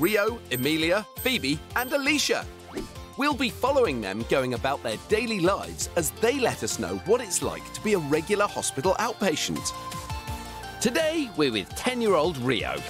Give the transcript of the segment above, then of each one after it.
Rio, Emilia, Phoebe, and Alicia. We'll be following them going about their daily lives as they let us know what it's like to be a regular hospital outpatient. Today, we're with 10 year old Rio.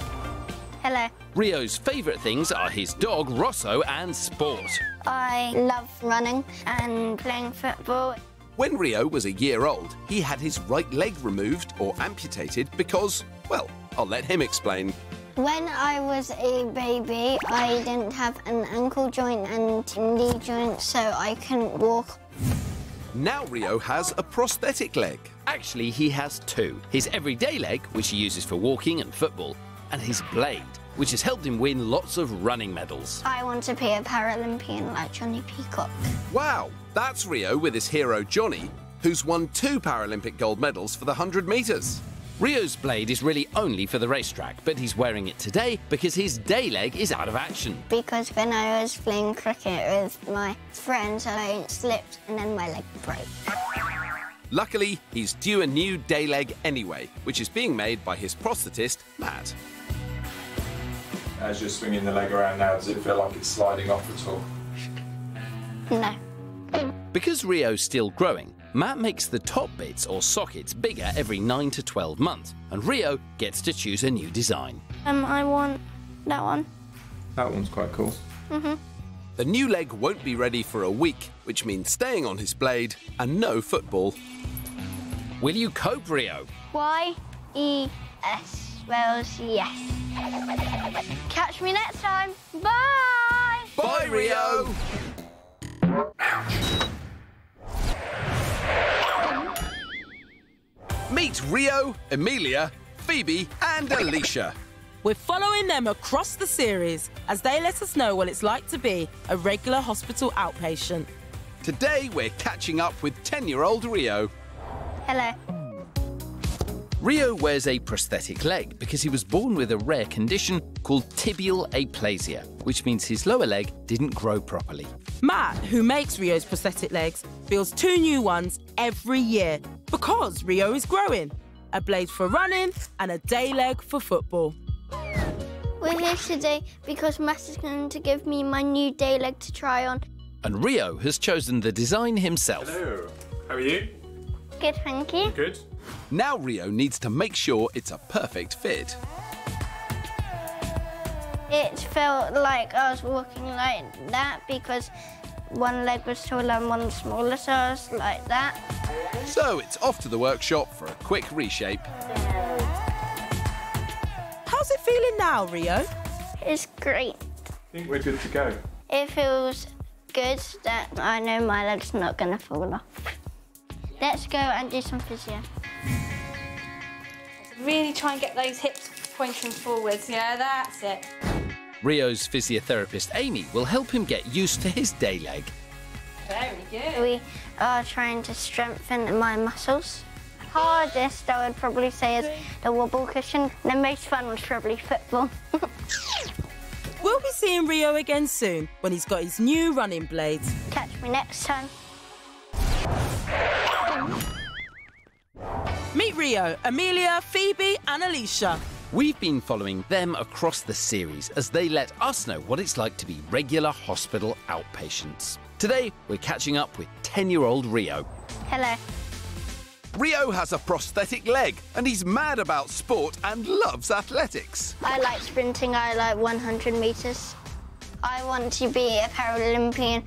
Hello. Rio's favourite things are his dog Rosso and sport. I love running and playing football. When Rio was a year old, he had his right leg removed or amputated because, well, I'll let him explain. When I was a baby, I didn't have an ankle joint and knee joint, so I couldn't walk. Now Rio has a prosthetic leg. Actually, he has two his everyday leg, which he uses for walking and football, and his blade, which has helped him win lots of running medals. I want to be a Paralympian like Jonnie Peacock. Wow, that's Rio with his hero Jonnie, who's won two Paralympic gold medals for the 100 metres. Rio's blade is really only for the racetrack, but he's wearing it today because his day leg is out of action. Because when I was playing cricket with my friends, I slipped and then my leg broke. Luckily, he's due a new day leg anyway, which is being made by his prosthetist, Matt. As you're swinging the leg around now, does it feel like it's sliding off at all? No. Because Rio's still growing, Matt makes the top bits or sockets bigger every 9 to 12 months, and Rio gets to choose a new design. Um, I want that one. That one's quite cool. Mhm. The new leg won't be ready for a week, which means staying on his blade and no football. Will you cope, Rio? Y E S spells yes. Catch me next time. Bye. Bye, Rio! Rio, Emilia, Phoebe, and Alicia. We're following them across the series as they let us know what it's like to be a regular hospital outpatient. Today, we're catching up with 10 year old Rio. Hello. Rio wears a prosthetic leg because he was born with a rare condition called tibial aplasia, which means his lower leg didn't grow properly. Matt, who makes Rio's prosthetic legs, builds two new ones every year because Rio is growing. A blade for running and a day leg for football. We're here today because Matt is going to give me my new day leg to try on. And Rio has chosen the design himself. Hello. How are you? Good, thank you. Good. Now Rio needs to make sure it's a perfect fit. It felt like I was walking like that because one leg was taller and one smaller, so I was like that. So it's off to the workshop for a quick reshape. How's it feeling now, Rio? It's great. I think we're good to go. It feels good that I know my leg's not going to fall off. Let's go and do some physio. Really try and get those hips pointing forwards. Yeah, that's it. Rio's physiotherapist Amy will help him get used to his day leg. Very good. We are trying to strengthen my muscles. Hardest, I would probably say, is the wobble cushion. The most fun was probably football. We'll be seeing Rio again soon when he's got his new running blades. Catch me next time. Meet Rio, Amelia, Phoebe, and Alicia. We've been following them across the series as they let us know what it's like to be regular hospital outpatients. Today, we're catching up with 10 year old Rio. Hello. Rio has a prosthetic leg and he's mad about sport and loves athletics. I like sprinting. I like 100 metres. I want to be a Paralympian.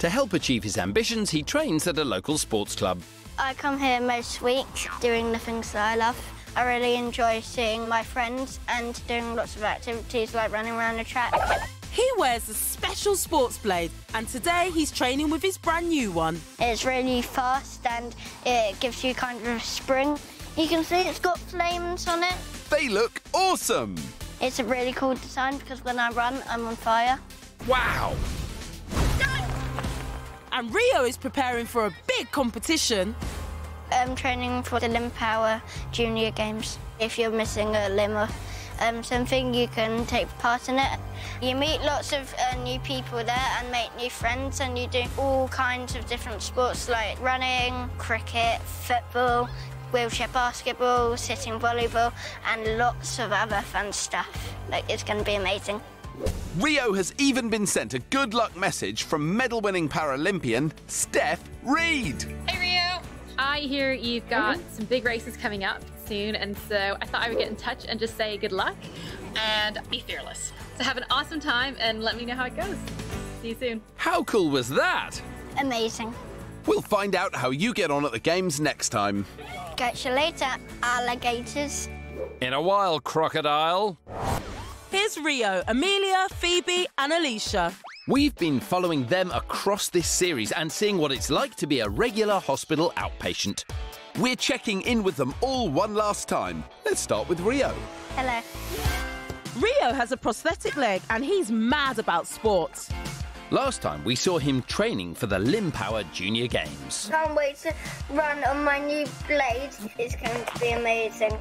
To help achieve his ambitions, he trains at a local sports club. I come here most weeks doing the things that I love. I really enjoy seeing my friends and doing lots of activities like running around the track. He wears a special sports blade, and today he's training with his brand new one. It's really fast and it gives you kind of a spring. You can see it's got flames on it. They look awesome! It's a really cool design because when I run, I'm on fire. Wow! And Rio is preparing for a big competition. I'm training for the Limb Power Junior Games. If you're missing a limb or um, something, you can take part in it. You meet lots of uh, new people there and make new friends, and you do all kinds of different sports like running, cricket, football, wheelchair basketball, sitting volleyball, and lots of other fun stuff. Like, it's going to be amazing. Rio has even been sent a good luck message from medal winning Paralympian Stef Reid. Hey Rio! I hear you've got some big races coming up soon, and so I thought I would get in touch and just say good luck and be fearless. So have an awesome time and let me know how it goes. See you soon. How cool was that? Amazing. We'll find out how you get on at the games next time. Catch you later, alligators. In a while, crocodile. Here's Rio, Amelia, Phoebe, and Alicia. We've been following them across this series and seeing what it's like to be a regular hospital outpatient. We're checking in with them all one last time. Let's start with Rio. Hello. Rio has a prosthetic leg and he's mad about sports. Last time we saw him training for the Limb Power Junior Games. Can't wait to run on my new blade. It's going to be amazing.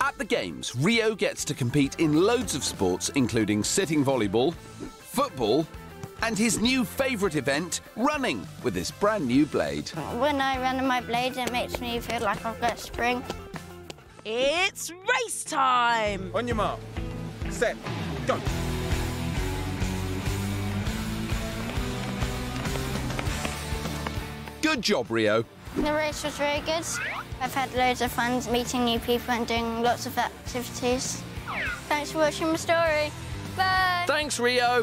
At the Games, Rio gets to compete in loads of sports, including sitting volleyball, football, and his new favourite event, running, with this brand new blade. When I run on my blade, it makes me feel like I've got spring. It's race time! On your mark. Set. Go. Good job, Rio. The race was very good. I've had loads of fun meeting new people and doing lots of activities. Thanks for watching my story. Bye. Thanks, Rio.